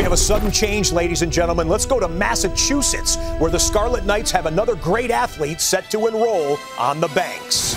we have a sudden change, ladies and gentlemen. Let's go to Massachusetts, where the Scarlet Knights have another great athlete set to enroll on the banks.